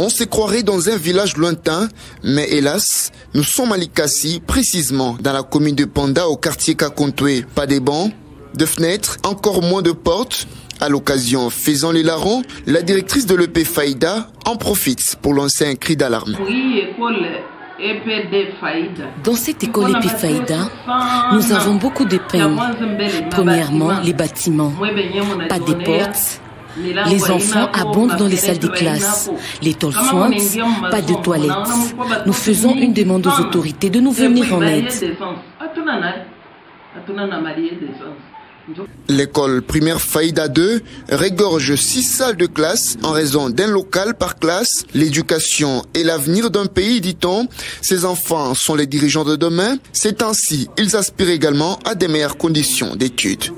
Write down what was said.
On se croirait dans un village lointain, mais hélas, nous sommes à Likassi, précisément dans la commune de Panda au quartier Kakontoué. Pas des bancs, de fenêtres, encore moins de portes. À l'occasion, faisant les larrons, la directrice de l'EP Faïda en profite pour lancer un cri d'alarme. Oui, école EPD Faïda. Dans cette école EP Faïda, nous avons beaucoup de peines. Premièrement, les bâtiments. Pas de portes. Les enfants abondent dans les salles de classe. Les tôles sointent, pas de toilettes. Nous faisons une demande aux autorités de nous venir en aide. L'école primaire Faïda 2 régorge six salles de classe en raison d'un local par classe. L'éducation est l'avenir d'un pays, dit-on. Ces enfants sont les dirigeants de demain. C'est ainsi, ils aspirent également à des meilleures conditions d'études.